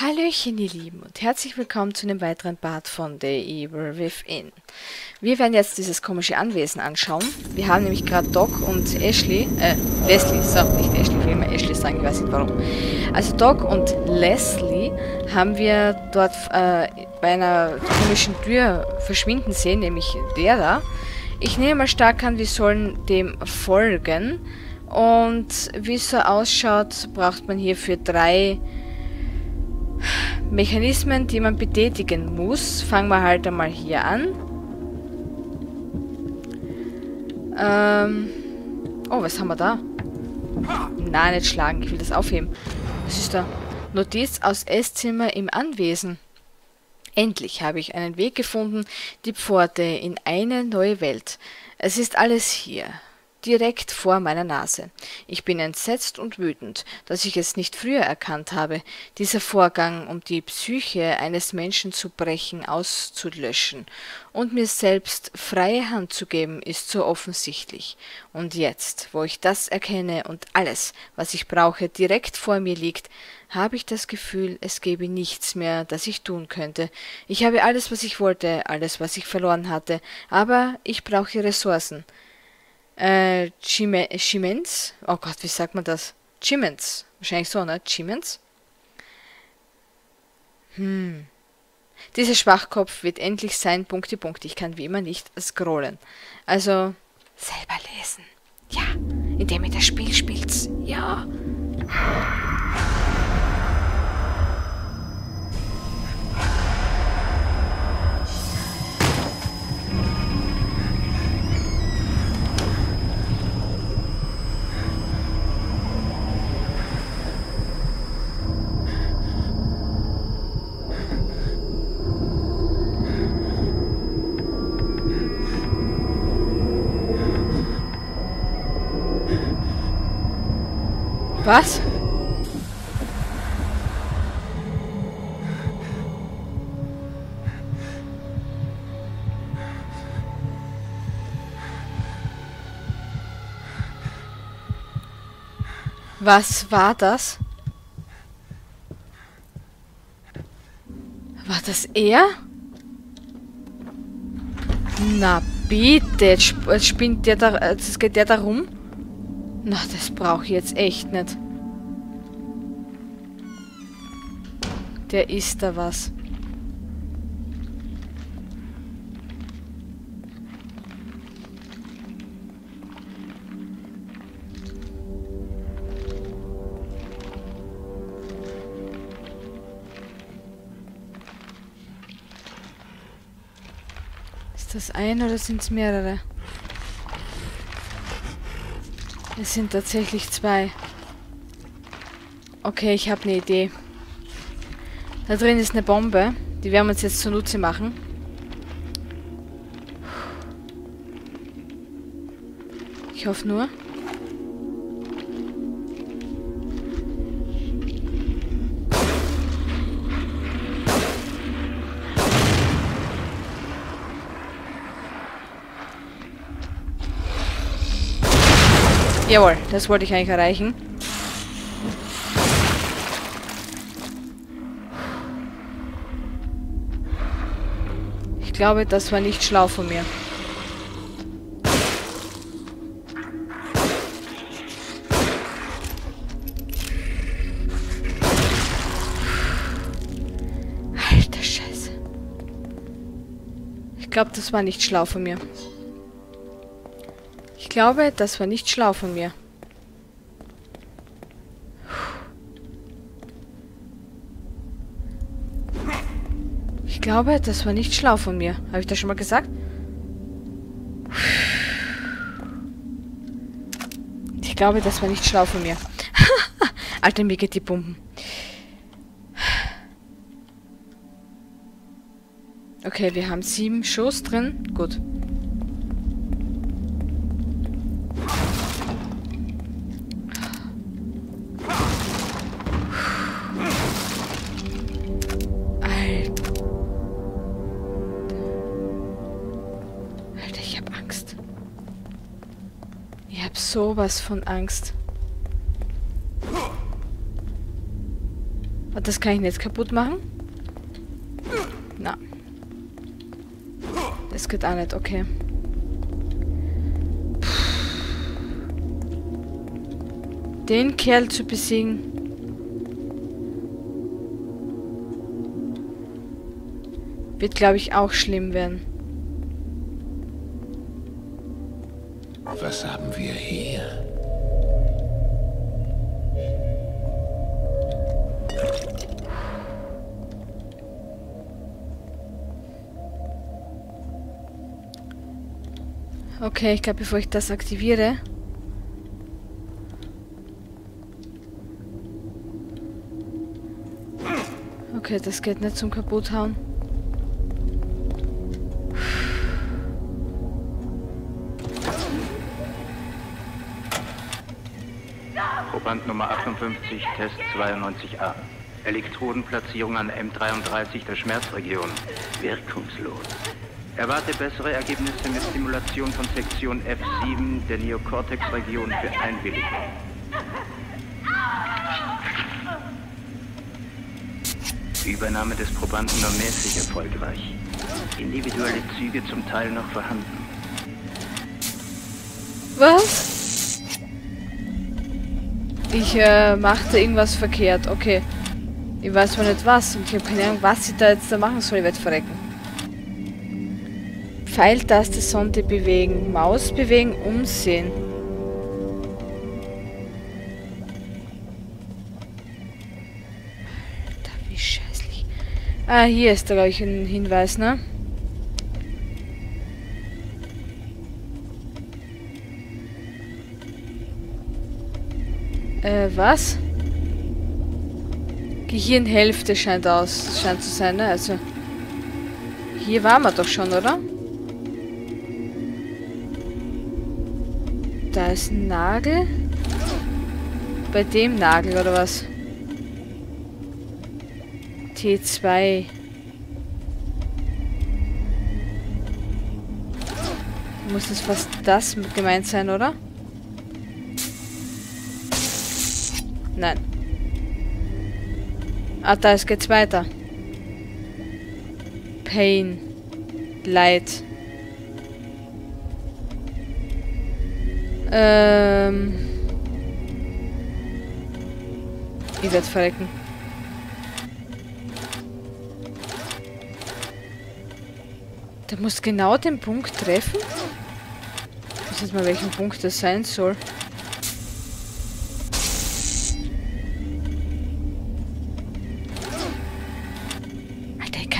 Hallöchen, ihr Lieben, und herzlich willkommen zu einem weiteren Part von The Evil Within. Wir werden jetzt dieses komische Anwesen anschauen. Wir haben nämlich gerade Doc und Ashley, äh, Leslie, so, nicht Ashley, ich will immer Ashley sagen, ich weiß nicht warum. Also Doc und Leslie haben wir dort äh, bei einer komischen Tür verschwinden sehen, nämlich der da. Ich nehme mal stark an, wir sollen dem folgen. Und wie es so ausschaut, braucht man hierfür drei Mechanismen, die man betätigen muss. Fangen wir halt einmal hier an. Ähm oh, was haben wir da? Nein, nicht schlagen. Ich will das aufheben. Was ist da? Notiz aus Esszimmer im Anwesen. Endlich habe ich einen Weg gefunden, die Pforte in eine neue Welt. Es ist alles hier direkt vor meiner Nase. Ich bin entsetzt und wütend, dass ich es nicht früher erkannt habe, dieser Vorgang, um die Psyche eines Menschen zu brechen, auszulöschen und mir selbst freie Hand zu geben, ist so offensichtlich. Und jetzt, wo ich das erkenne und alles, was ich brauche, direkt vor mir liegt, habe ich das Gefühl, es gäbe nichts mehr, das ich tun könnte. Ich habe alles, was ich wollte, alles, was ich verloren hatte, aber ich brauche Ressourcen äh, Chimens. Oh Gott, wie sagt man das? Chimens. Wahrscheinlich so, ne? Chimens. Hm. Dieser Schwachkopf wird endlich sein, Punkte, Punkte. Ich kann wie immer nicht scrollen. Also, selber lesen. Ja, indem ihr das Spiel spielt. Ja. Was? Was war das? War das er? Na bitte, jetzt spinnt der da, jetzt geht der da rum? Na, das brauche ich jetzt echt nicht. Der ist da was. Ist das ein oder sind es mehrere? Es sind tatsächlich zwei. Okay, ich habe eine Idee. Da drin ist eine Bombe. Die werden wir uns jetzt zunutze machen. Ich hoffe nur. Jawohl, das wollte ich eigentlich erreichen. Ich glaube, das war nicht schlau von mir. Alter Scheiße. Ich glaube, das war nicht schlau von mir. Ich glaube, das war nicht schlau von mir. Ich glaube, das war nicht schlau von mir. Habe ich das schon mal gesagt? Ich glaube, das war nicht schlau von mir. Alter, mir geht die Pumpen. Okay, wir haben sieben Schuss drin. Gut. Sowas von Angst. das kann ich nicht kaputt machen? Na. Das geht auch nicht, okay. Den Kerl zu besiegen. Wird, glaube ich, auch schlimm werden. Was haben wir hier? Okay, ich glaube, bevor ich das aktiviere... Okay, das geht nicht zum Kaputthauen. Proband Nummer 58, Test 92a. Elektrodenplatzierung an M33 der Schmerzregion. Wirkungslos. Erwarte bessere Ergebnisse mit Stimulation von Sektion F7 der Neokortex-Region für Einwilligung. Übernahme des Probanden nur mäßig erfolgreich. Individuelle Züge zum Teil noch vorhanden. Was? Ich äh, machte irgendwas verkehrt. Okay. Ich weiß mal nicht was und ich habe keine Ahnung, was ich da jetzt da machen soll. Ich werde verrecken. Pfeiltaste Sonde bewegen. Maus bewegen, umsehen. Alter, wie scheißlich. Ah, hier ist da, glaube ich, ein Hinweis, ne? Äh, was? Gehirnhälfte scheint aus, scheint zu sein, ne? Also, hier waren wir doch schon, oder? Da ist ein Nagel. Bei dem Nagel, oder was? T2. Muss das fast das gemeint sein, oder? Nein. Ah, da es geht's weiter. Pain. Leid. Ähm. Ich werde verrecken. Der muss genau den Punkt treffen. Ich weiß nicht mal, welchen Punkt das sein soll.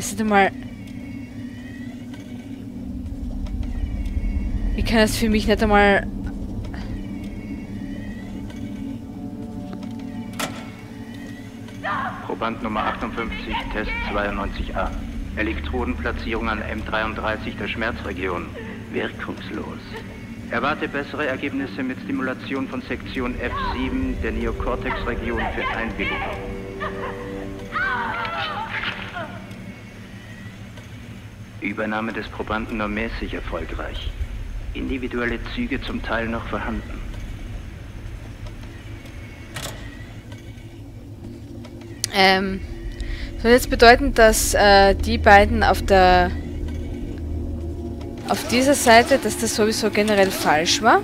Es nicht einmal... Ich kann es für mich nicht einmal... Proband Nummer 58, Test 92a. Elektrodenplatzierung an M33 der Schmerzregion. Wirkungslos. Erwarte bessere Ergebnisse mit Stimulation von Sektion F7 der Neokortex-Region für Einwilligung. Übernahme des Probanden nur mäßig erfolgreich. Individuelle Züge zum Teil noch vorhanden. Ähm, soll jetzt bedeuten, dass äh, die beiden auf der auf dieser Seite, dass das sowieso generell falsch war.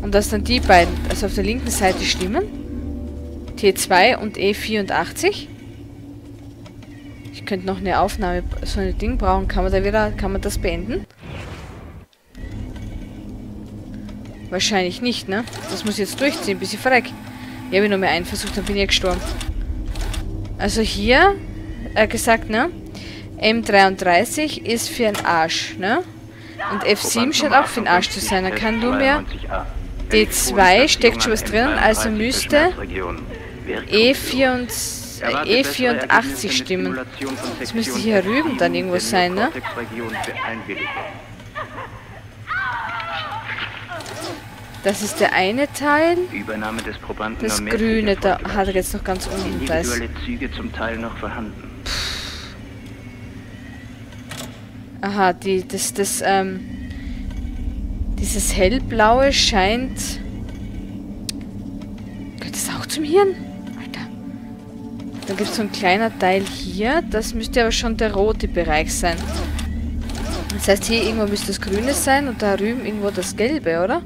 Und dass dann die beiden, also auf der linken Seite stimmen. T2 und E84. Ich könnte noch eine Aufnahme, so ein Ding brauchen. Kann man da wieder, kann man das beenden? Wahrscheinlich nicht, ne? Das muss ich jetzt durchziehen, bis ich verreck. Ich habe nur mehr einen versucht, dann bin ich gestorben. Also hier, äh, gesagt, ne? M33 ist für ein Arsch, ne? Und F7 scheint auch für ein Arsch zu sein. Da kann nur mehr... D2 steckt schon was drin, also müsste E84, E84 stimmen. Das müsste hier rüben dann irgendwo sein, ne? Das ist der eine Teil. Übernahme des Probanden Das grüne, da hat er jetzt noch ganz unten. Da ist Individuelle Züge zum Teil noch vorhanden. Aha, die, das, das, ähm, dieses hellblaue scheint zum Hirn? Dann gibt es so ein kleiner Teil hier. Das müsste aber schon der rote Bereich sein. Das heißt, hier irgendwo müsste das grüne sein und da drüben irgendwo das gelbe, oder?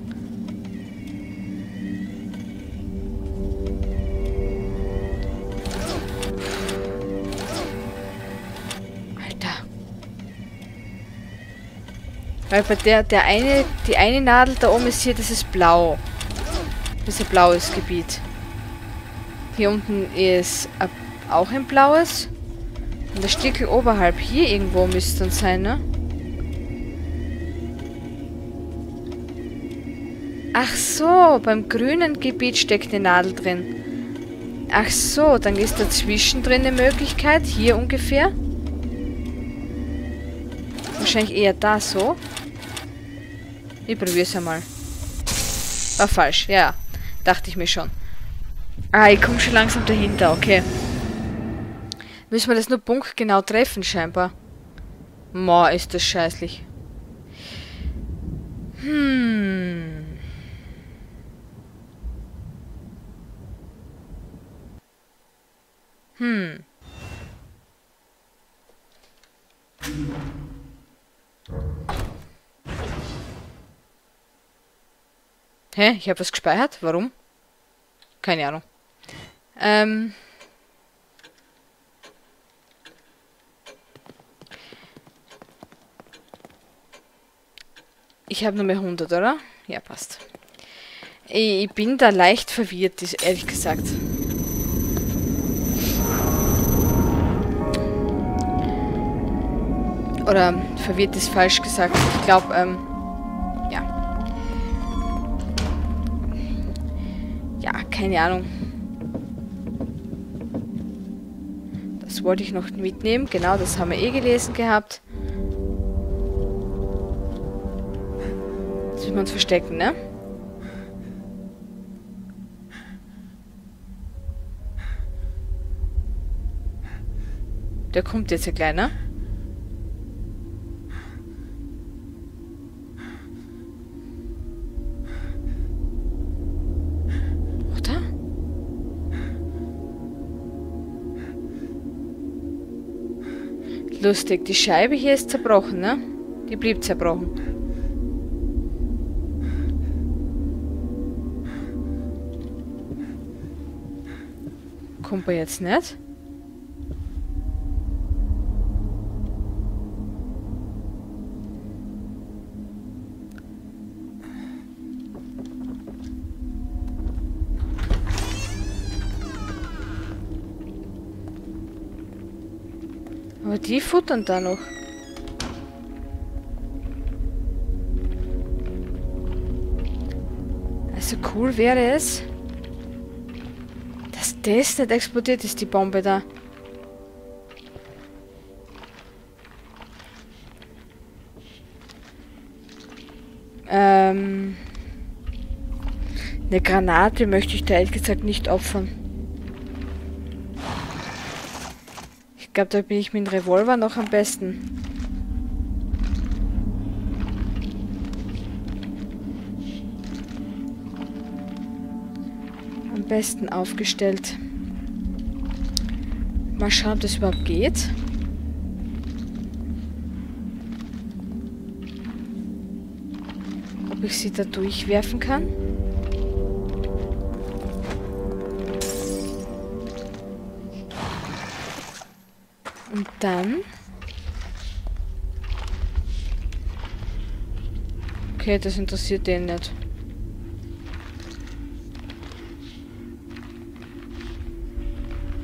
Alter. Weil bei der, der eine, die eine Nadel da oben ist hier, das ist blau. Das ist ein blaues Gebiet. Hier unten ist auch ein blaues. Und der Stickel oberhalb hier irgendwo müsste dann sein, ne? Ach so, beim grünen Gebiet steckt eine Nadel drin. Ach so, dann ist dazwischen drin eine Möglichkeit. Hier ungefähr. Wahrscheinlich eher da so. Ich probiere es einmal. War falsch, ja. Dachte ich mir schon. Ah, ich komme schon langsam dahinter, okay. Müssen wir das nur punktgenau treffen, scheinbar. Mo, ist das scheißlich. Hm. Hm. Hä? Ich habe was gespeichert? Warum? Keine Ahnung. Ähm. Ich habe nur mehr 100, oder? Ja, passt. Ich bin da leicht verwirrt, ehrlich gesagt. Oder verwirrt ist falsch gesagt. Ich glaube, ähm, ja. Ja, keine Ahnung. Wollte ich noch mitnehmen. Genau, das haben wir eh gelesen gehabt. Jetzt müssen wir uns verstecken, ne? Der kommt jetzt ja gleich, Lustig, die Scheibe hier ist zerbrochen, ne? Die blieb zerbrochen. Kommt er jetzt nicht? Die futtern da noch. Also cool wäre es, dass das nicht explodiert ist, die Bombe da. Ähm... Eine Granate möchte ich da ehrlich gesagt nicht opfern. Glaube, da bin ich mit dem Revolver noch am besten. Am besten aufgestellt. Mal schauen, ob das überhaupt geht. Ob ich sie da durchwerfen kann. Dann... Okay, das interessiert den nicht.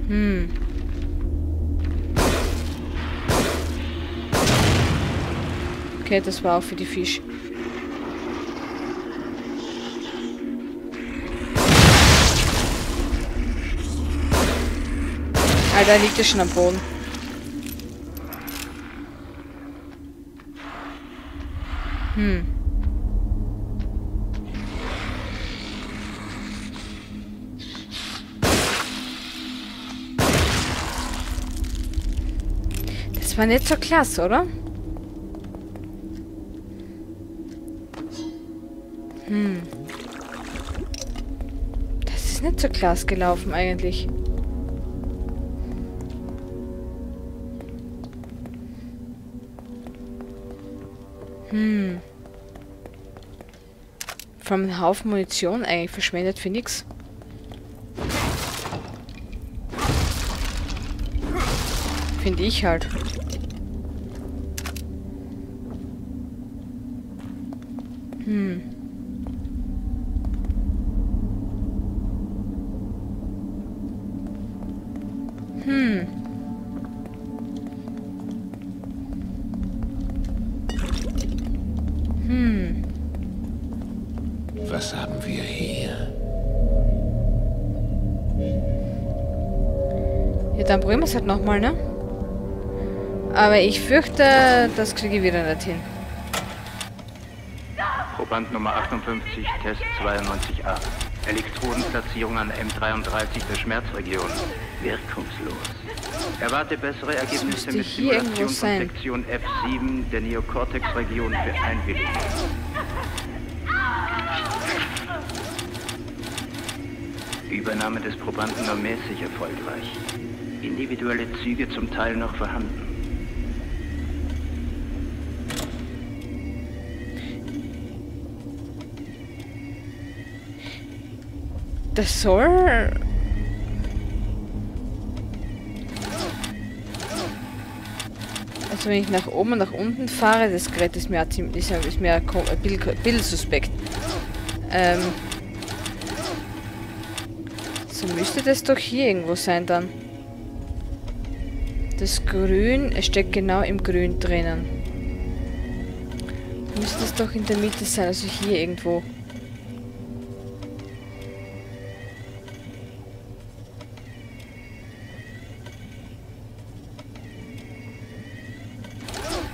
Hm. Okay, das war auch für die Fisch. Alter, liegt er schon am Boden. Hm. Das war nicht so klasse, oder? Hm. Das ist nicht so klasse gelaufen eigentlich. Hm. Ein Haufen Munition eigentlich verschwendet für nichts. Finde ich halt. Hm. Ja, dann probieren wir es halt nochmal, ne? Aber ich fürchte, das kriege ich wieder nicht hin. Proband Nummer 58, Test 92a. Elektrodenplatzierung an M33 der Schmerzregion. Wirkungslos. Erwarte bessere Ergebnisse mit Simulation von. Sektion F7 der Neokortex-Region für Einwilligung. Übernahme des Probanden war mäßig erfolgreich. Individuelle Züge zum Teil noch vorhanden. Das soll... Also wenn ich nach oben und nach unten fahre, das Gerät ist mir, ziemlich- ist, mir ein bisschen suspekt. Ähm, so müsste das doch hier irgendwo sein dann. Das Grün, es steckt genau im Grün drinnen. Müsste es doch in der Mitte sein, also hier irgendwo.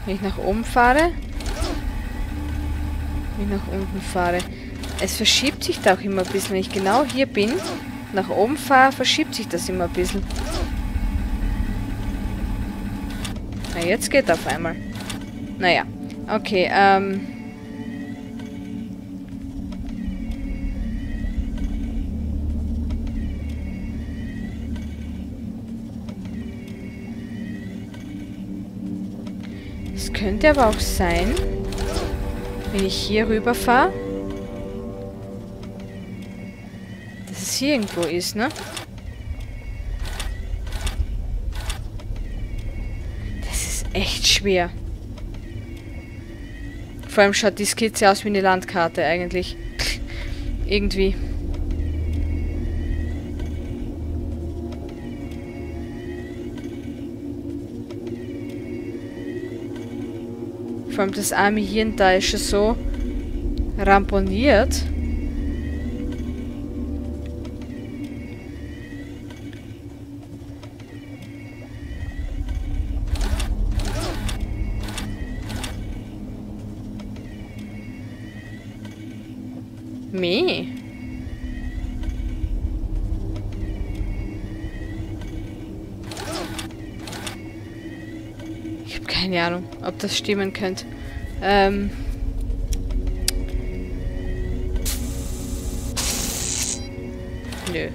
Wenn ich nach oben fahre. Wenn ich nach unten fahre. Es verschiebt sich da auch immer ein bisschen. Wenn ich genau hier bin, nach oben fahre, verschiebt sich das immer ein bisschen. Na, jetzt geht auf einmal. Naja. Okay, ähm... Es könnte aber auch sein, wenn ich hier rüber fahre, dass es hier irgendwo ist, ne? Echt schwer. Vor allem schaut die Skizze aus wie eine Landkarte eigentlich. Irgendwie. Vor allem das arme Hirn da ist schon so ramponiert. Meh. Ich habe keine Ahnung, ob das stimmen könnte. Ähm. Nö.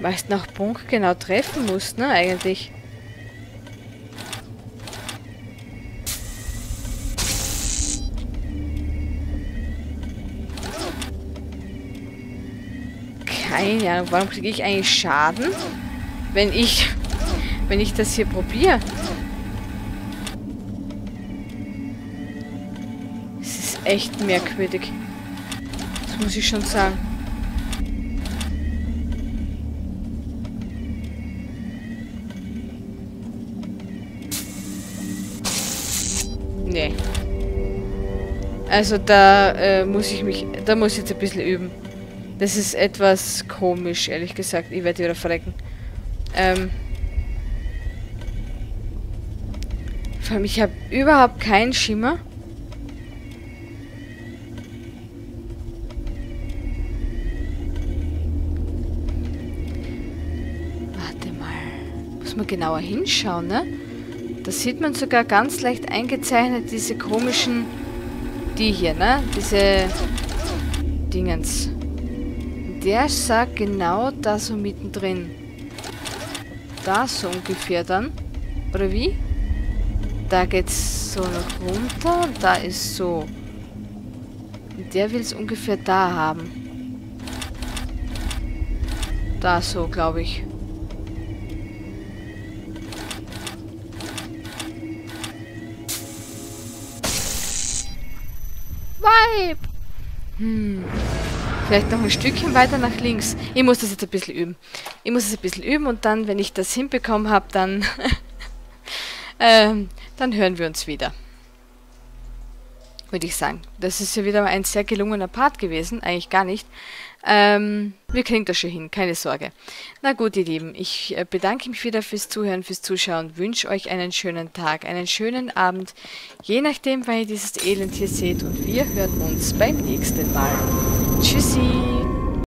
Weißt nach Punkt genau treffen musst, ne, eigentlich. Keine Ahnung, warum kriege ich eigentlich Schaden, wenn ich, wenn ich das hier probiere? Es ist echt merkwürdig. Das muss ich schon sagen. Nee. Also da äh, muss ich mich, da muss ich jetzt ein bisschen üben. Das ist etwas komisch, ehrlich gesagt. Ich werde wieder verrecken. Ähm. Vor allem, ich habe überhaupt keinen Schimmer. Warte mal. Muss man genauer hinschauen, ne? Da sieht man sogar ganz leicht eingezeichnet diese komischen Die hier, ne? Diese Dingens. Der sagt genau da so mittendrin. Da so ungefähr dann. Oder wie? Da geht's so noch runter und da ist so. Und der will es ungefähr da haben. Da so, glaube ich. Vibe! Hm. Vielleicht noch ein Stückchen weiter nach links. Ich muss das jetzt ein bisschen üben. Ich muss es ein bisschen üben und dann, wenn ich das hinbekommen habe, dann, ähm, dann hören wir uns wieder. Würde ich sagen. Das ist ja wieder mal ein sehr gelungener Part gewesen. Eigentlich gar nicht. Ähm, wir kriegen das schon hin, keine Sorge. Na gut, ihr Lieben, ich äh, bedanke mich wieder fürs Zuhören, fürs Zuschauen, wünsche euch einen schönen Tag, einen schönen Abend, je nachdem, wann ihr dieses Elend hier seht und wir hören uns beim nächsten Mal. Tschüssi!